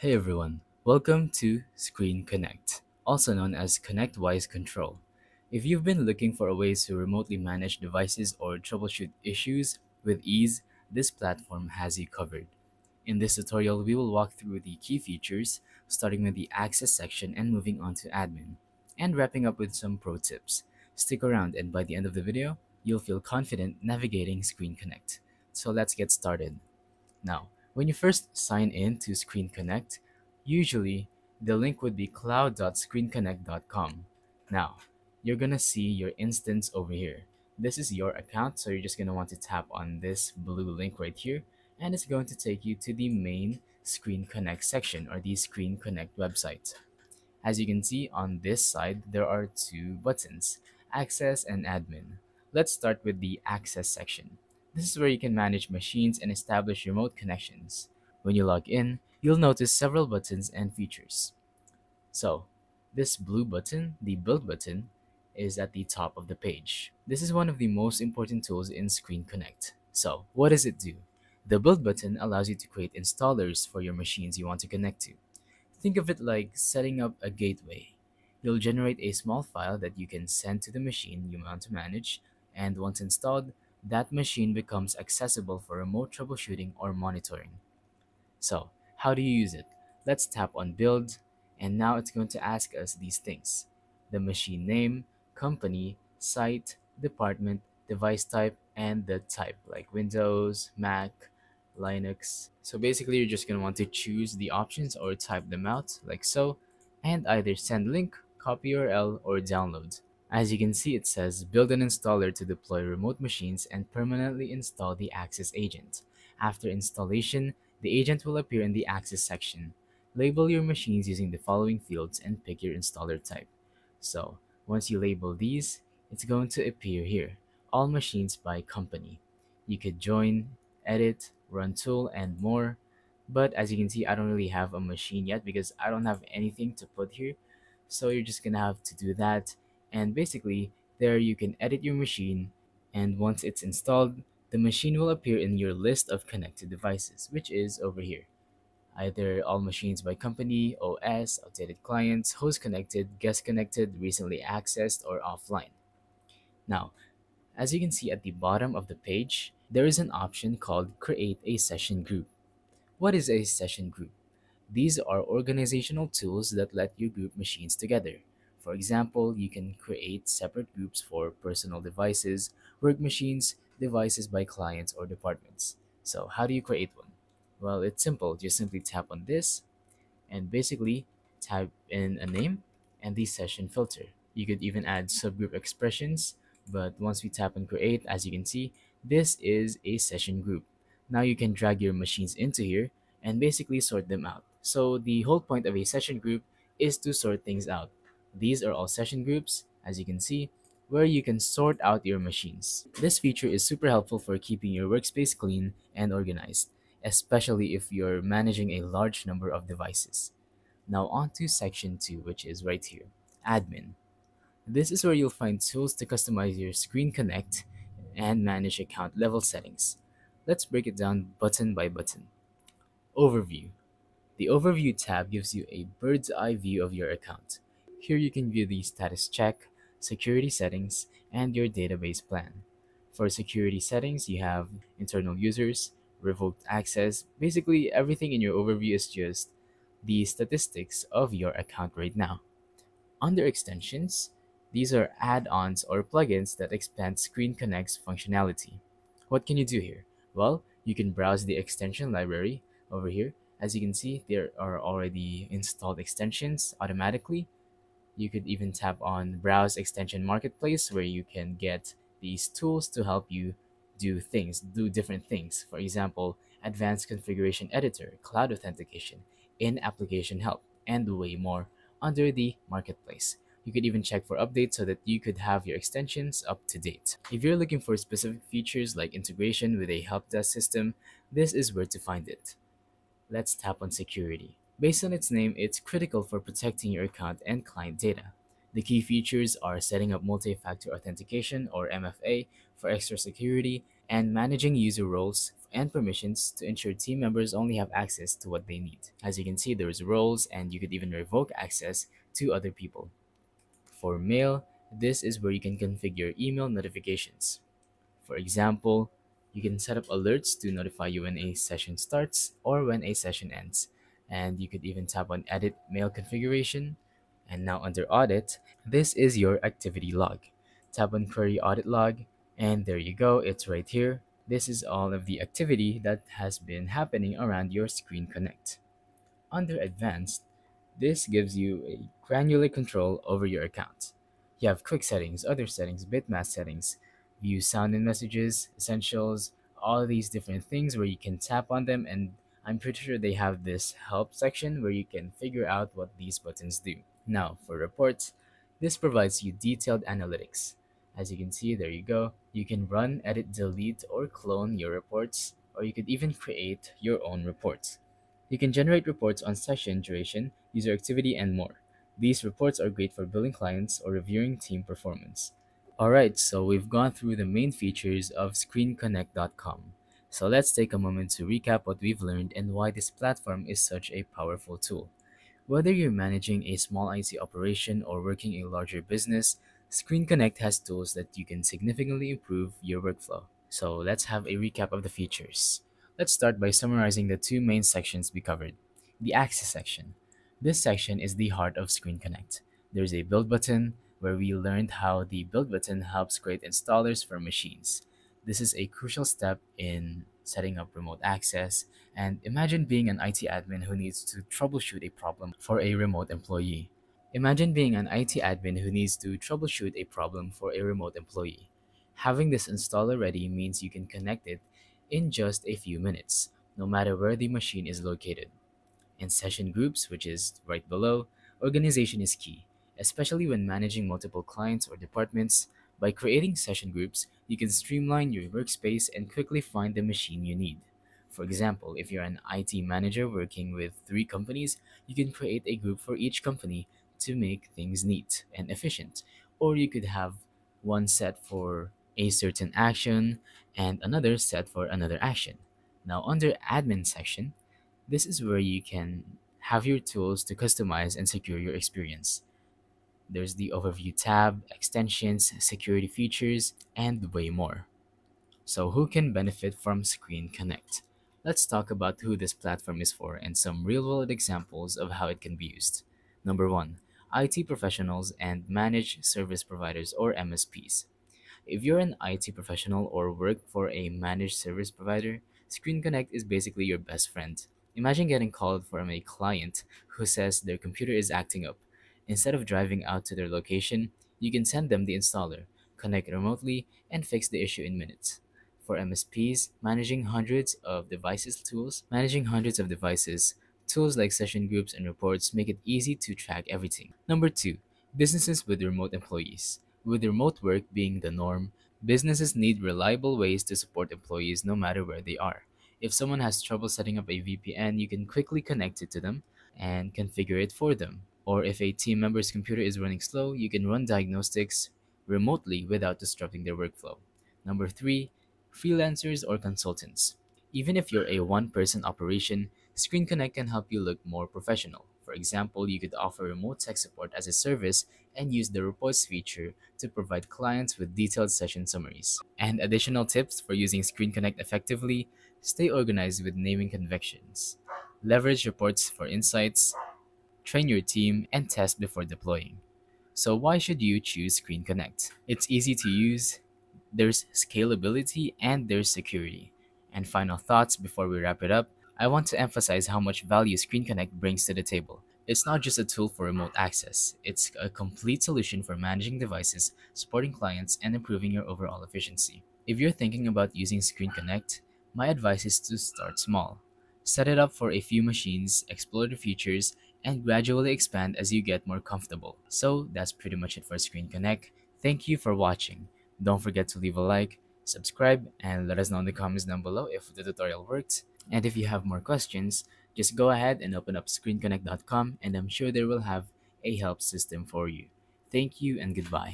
Hey everyone, welcome to Screen Connect, also known as ConnectWise Control. If you've been looking for a way to remotely manage devices or troubleshoot issues with ease, this platform has you covered. In this tutorial, we will walk through the key features, starting with the Access section and moving on to Admin, and wrapping up with some pro tips. Stick around and by the end of the video, you'll feel confident navigating Screen Connect. So let's get started. Now, when you first sign in to Screen Connect, usually the link would be cloud.screenconnect.com. Now, you're gonna see your instance over here. This is your account, so you're just gonna want to tap on this blue link right here, and it's going to take you to the main Screen Connect section or the Screen Connect website. As you can see on this side, there are two buttons, Access and Admin. Let's start with the Access section. This is where you can manage machines and establish remote connections. When you log in, you'll notice several buttons and features. So, this blue button, the Build button, is at the top of the page. This is one of the most important tools in Screen Connect. So, what does it do? The Build button allows you to create installers for your machines you want to connect to. Think of it like setting up a gateway. You'll generate a small file that you can send to the machine you want to manage, and once installed, that machine becomes accessible for remote troubleshooting or monitoring. So, how do you use it? Let's tap on Build, and now it's going to ask us these things the machine name, company, site, department, device type, and the type like Windows, Mac, Linux. So basically, you're just going to want to choose the options or type them out like so, and either send link, copy URL, or download. As you can see, it says build an installer to deploy remote machines and permanently install the Access agent. After installation, the agent will appear in the Access section. Label your machines using the following fields and pick your installer type. So, once you label these, it's going to appear here. All machines by company. You could join, edit, run tool, and more. But as you can see, I don't really have a machine yet because I don't have anything to put here. So you're just gonna have to do that and basically there you can edit your machine and once it's installed the machine will appear in your list of connected devices which is over here. Either all machines by company os outdated clients host connected guest connected recently accessed or offline. Now as you can see at the bottom of the page there is an option called create a session group. What is a session group? These are organizational tools that let you group machines together for example, you can create separate groups for personal devices, work machines, devices by clients or departments. So how do you create one? Well, it's simple. Just simply tap on this and basically type in a name and the session filter. You could even add subgroup expressions, but once we tap on create, as you can see, this is a session group. Now you can drag your machines into here and basically sort them out. So the whole point of a session group is to sort things out. These are all session groups, as you can see, where you can sort out your machines. This feature is super helpful for keeping your workspace clean and organized, especially if you're managing a large number of devices. Now on to section 2, which is right here, Admin. This is where you'll find tools to customize your Screen Connect and manage account level settings. Let's break it down button by button. Overview. The Overview tab gives you a bird's eye view of your account. Here you can view the status check, security settings, and your database plan. For security settings, you have internal users, revoked access. Basically, everything in your overview is just the statistics of your account right now. Under extensions, these are add-ons or plugins that expand Screen Connect's functionality. What can you do here? Well, you can browse the extension library over here. As you can see, there are already installed extensions automatically you could even tap on Browse Extension Marketplace where you can get these tools to help you do things, do different things. For example, Advanced Configuration Editor, Cloud Authentication, in-application help, and way more under the Marketplace. You could even check for updates so that you could have your extensions up to date. If you're looking for specific features like integration with a help desk system, this is where to find it. Let's tap on security. Based on its name, it's critical for protecting your account and client data. The key features are setting up multi-factor authentication or MFA for extra security and managing user roles and permissions to ensure team members only have access to what they need. As you can see, there's roles and you could even revoke access to other people. For mail, this is where you can configure email notifications. For example, you can set up alerts to notify you when a session starts or when a session ends. And you could even tap on edit mail configuration. And now under audit, this is your activity log. Tap on query audit log and there you go, it's right here. This is all of the activity that has been happening around your Screen Connect. Under advanced, this gives you a granular control over your account. You have quick settings, other settings, bitmask settings, view sound and messages, essentials, all these different things where you can tap on them and I'm pretty sure they have this help section where you can figure out what these buttons do. Now for reports, this provides you detailed analytics. As you can see, there you go. You can run, edit, delete, or clone your reports, or you could even create your own reports. You can generate reports on session duration, user activity, and more. These reports are great for billing clients or reviewing team performance. Alright, so we've gone through the main features of ScreenConnect.com. So let's take a moment to recap what we've learned and why this platform is such a powerful tool. Whether you're managing a small IT operation or working a larger business, Screen Connect has tools that you can significantly improve your workflow. So let's have a recap of the features. Let's start by summarizing the two main sections we covered. The Access section. This section is the heart of Screen Connect. There's a Build button, where we learned how the Build button helps create installers for machines. This is a crucial step in setting up remote access, and imagine being an IT admin who needs to troubleshoot a problem for a remote employee. Imagine being an IT admin who needs to troubleshoot a problem for a remote employee. Having this installer ready means you can connect it in just a few minutes, no matter where the machine is located. In session groups, which is right below, organization is key, especially when managing multiple clients or departments. By creating session groups, you can streamline your workspace and quickly find the machine you need. For example, if you're an IT manager working with three companies, you can create a group for each company to make things neat and efficient. Or you could have one set for a certain action and another set for another action. Now, under admin section, this is where you can have your tools to customize and secure your experience. There's the overview tab, extensions, security features, and way more. So, who can benefit from Screen Connect? Let's talk about who this platform is for and some real world examples of how it can be used. Number one, IT professionals and managed service providers or MSPs. If you're an IT professional or work for a managed service provider, Screen Connect is basically your best friend. Imagine getting called from a client who says their computer is acting up. Instead of driving out to their location, you can send them the installer, connect remotely, and fix the issue in minutes. For MSPs, managing hundreds of devices tools, managing hundreds of devices Tools like session groups and reports make it easy to track everything. Number two, businesses with remote employees. With remote work being the norm, businesses need reliable ways to support employees no matter where they are. If someone has trouble setting up a VPN, you can quickly connect it to them and configure it for them. Or if a team member's computer is running slow, you can run diagnostics remotely without disrupting their workflow. Number three, freelancers or consultants. Even if you're a one person operation, Screen Connect can help you look more professional. For example, you could offer remote tech support as a service and use the reports feature to provide clients with detailed session summaries. And additional tips for using Screen Connect effectively stay organized with naming conventions, leverage reports for insights, train your team, and test before deploying. So, why should you choose Screen Connect? It's easy to use, there's scalability, and there's security. And final thoughts before we wrap it up I want to emphasize how much value Screen Connect brings to the table. It's not just a tool for remote access, it's a complete solution for managing devices, supporting clients, and improving your overall efficiency. If you're thinking about using Screen Connect, my advice is to start small. Set it up for a few machines, explore the features, and gradually expand as you get more comfortable. So that's pretty much it for Screen Connect. Thank you for watching. Don't forget to leave a like, subscribe, and let us know in the comments down below if the tutorial worked. And if you have more questions, just go ahead and open up screenconnect.com and I'm sure they will have a help system for you. Thank you and goodbye.